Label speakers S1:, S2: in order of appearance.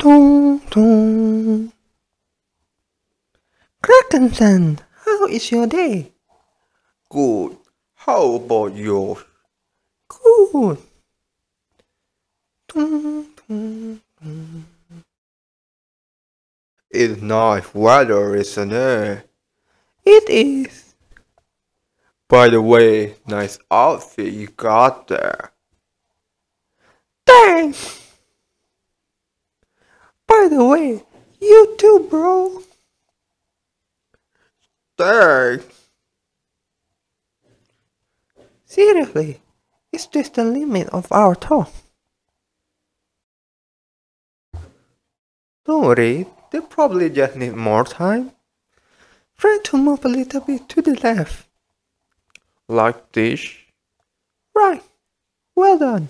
S1: dong, dong. Krakensen, how is your day?
S2: Good. How about yours?
S1: Good. Dong, dong, dong.
S2: It's nice weather, isn't it?
S1: It is.
S2: By the way, nice outfit you got there.
S1: Thanks. By the way, you too, bro.
S2: Thanks.
S1: Seriously, is this the limit of our talk?
S2: Don't worry, they probably just need more time.
S1: Try to move a little bit to the left.
S2: Like this.
S1: Right. Well done.